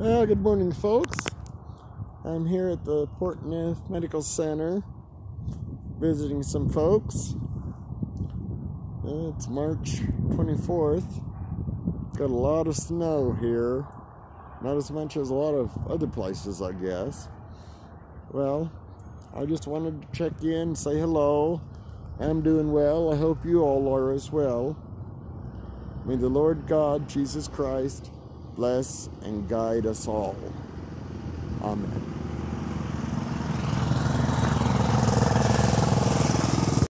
Well, good morning, folks. I'm here at the Portneuf Medical Center visiting some folks. It's March 24th. Got a lot of snow here. Not as much as a lot of other places, I guess. Well, I just wanted to check in, say hello. I'm doing well. I hope you all are as well. May the Lord God, Jesus Christ, bless and guide us all. Amen.